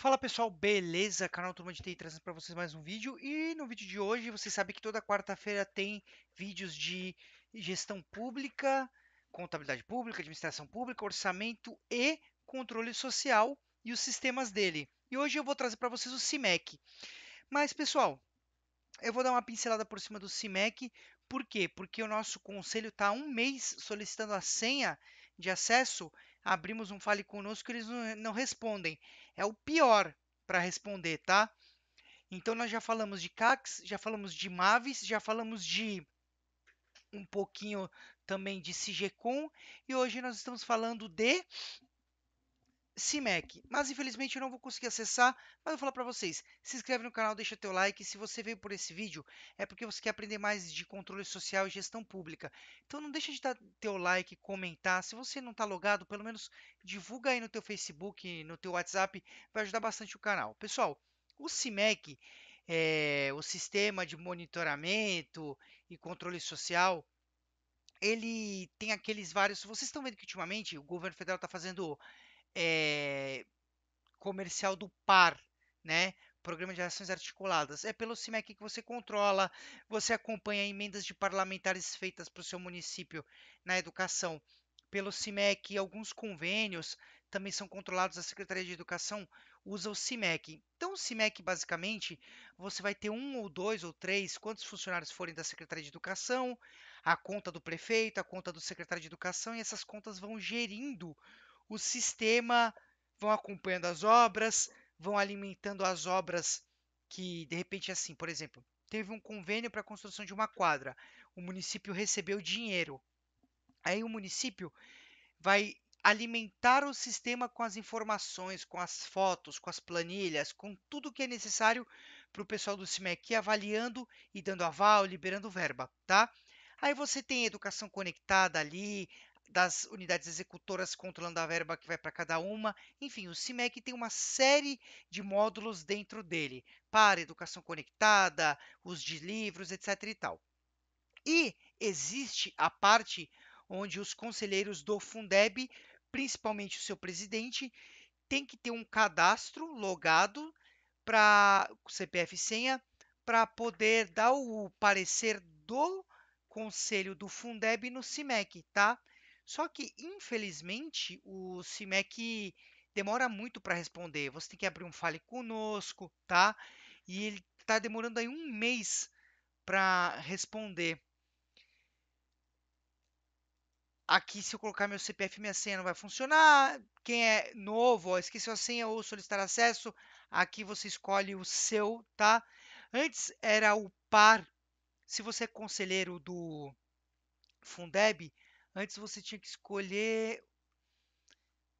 Fala pessoal, beleza? Canal Turma de TI trazendo para vocês mais um vídeo e no vídeo de hoje vocês sabem que toda quarta-feira tem vídeos de gestão pública, contabilidade pública, administração pública, orçamento e controle social e os sistemas dele. E hoje eu vou trazer para vocês o CIMEC. Mas pessoal, eu vou dar uma pincelada por cima do CIMEC, por quê? Porque o nosso conselho está um mês solicitando a senha de acesso abrimos um Fale Conosco, eles não respondem. É o pior para responder, tá? Então, nós já falamos de CACs, já falamos de Mavis, já falamos de um pouquinho também de CGCOM e hoje nós estamos falando de CIMEC. Mas infelizmente eu não vou conseguir acessar, mas vou falar para vocês. Se inscreve no canal, deixa teu like. Se você veio por esse vídeo, é porque você quer aprender mais de controle social e gestão pública. Então não deixa de dar teu like, comentar. Se você não está logado, pelo menos divulga aí no teu Facebook, no teu WhatsApp, vai ajudar bastante o canal. Pessoal, o CIMEC, é, o Sistema de Monitoramento e Controle Social, ele tem aqueles vários. Vocês estão vendo que ultimamente o governo federal está fazendo é, comercial do PAR, né? Programa de Ações Articuladas. É pelo CIMEC que você controla, você acompanha emendas de parlamentares feitas para o seu município na educação. Pelo CIMEC, alguns convênios também são controlados. A Secretaria de Educação usa o CIMEC. Então, o CIMEC, basicamente, você vai ter um ou dois ou três, quantos funcionários forem da Secretaria de Educação, a conta do prefeito, a conta do secretário de Educação, e essas contas vão gerindo o sistema, vão acompanhando as obras, vão alimentando as obras que, de repente, assim, por exemplo, teve um convênio para a construção de uma quadra, o município recebeu dinheiro. Aí o município vai alimentar o sistema com as informações, com as fotos, com as planilhas, com tudo que é necessário para o pessoal do CIMEC avaliando e dando aval, liberando verba, tá? Aí você tem educação conectada ali, das unidades executoras controlando a verba que vai para cada uma. Enfim, o CIMEC tem uma série de módulos dentro dele para educação conectada, os de livros, etc. e tal. E existe a parte onde os conselheiros do Fundeb, principalmente o seu presidente, tem que ter um cadastro logado para CPF senha para poder dar o parecer do conselho do Fundeb no CIMEC, tá? Só que, infelizmente, o CIMEC demora muito para responder. Você tem que abrir um Fale Conosco, tá? E ele está demorando aí um mês para responder. Aqui, se eu colocar meu CPF e minha senha, não vai funcionar. Quem é novo, ó, esqueceu a senha ou solicitar acesso, aqui você escolhe o seu, tá? Antes era o par. Se você é conselheiro do Fundeb, Antes você tinha que escolher.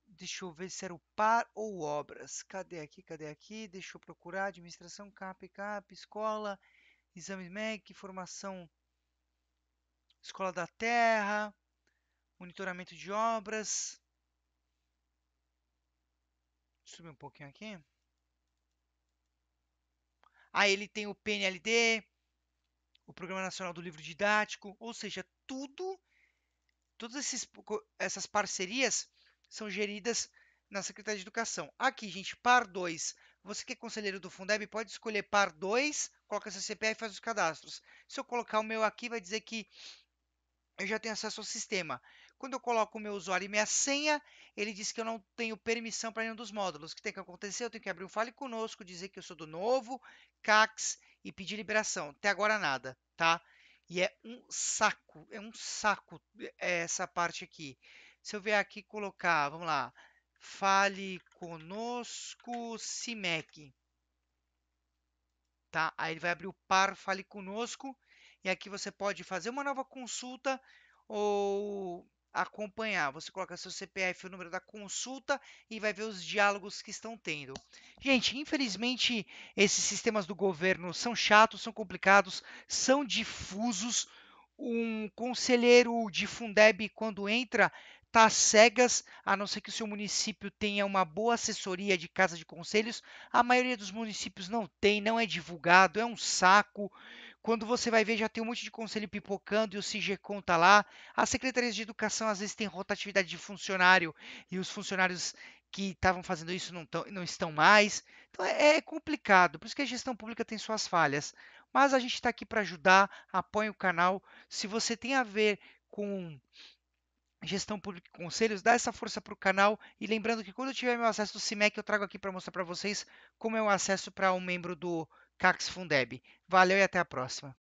Deixa eu ver se era o par ou obras. Cadê aqui? Cadê aqui? Deixa eu procurar. Administração, CAP, CAP, escola, exame MEC, formação, escola da terra, monitoramento de obras. Subir um pouquinho aqui. Aí ele tem o PNLD, o Programa Nacional do Livro Didático, ou seja, tudo Todas essas parcerias são geridas na Secretaria de Educação. Aqui, gente, par 2. Você que é conselheiro do Fundeb pode escolher par 2, coloca seu CPF e faz os cadastros. Se eu colocar o meu aqui, vai dizer que eu já tenho acesso ao sistema. Quando eu coloco o meu usuário e minha senha, ele diz que eu não tenho permissão para nenhum dos módulos. O que tem que acontecer? Eu tenho que abrir um Fale Conosco, dizer que eu sou do novo, CACS e pedir liberação. Até agora nada, tá? E é um saco, é um saco é, essa parte aqui. Se eu vier aqui colocar, vamos lá, fale conosco CIMEC. Tá? Aí ele vai abrir o par Fale Conosco e aqui você pode fazer uma nova consulta ou acompanhar. Você coloca seu CPF, o número da consulta e vai ver os diálogos que estão tendo. Gente, infelizmente esses sistemas do governo são chatos, são complicados, são difusos. Um conselheiro de Fundeb, quando entra, tá cegas, a não ser que o seu município tenha uma boa assessoria de casa de conselhos. A maioria dos municípios não tem, não é divulgado, é um saco. Quando você vai ver, já tem um monte de conselho pipocando e o CIGECOM está lá. As secretarias de educação às vezes têm rotatividade de funcionário e os funcionários que estavam fazendo isso não, tão, não estão mais. Então é, é, complicado, por isso que a gestão pública tem suas falhas. Mas a gente está aqui para ajudar, apoie o canal. Se você tem a ver com gestão pública e conselhos, dá essa força para o canal. E lembrando que quando eu tiver meu acesso do CIMEC, eu trago aqui para mostrar para vocês como é o acesso para um membro do CAX Fundeb. Valeu e até a próxima.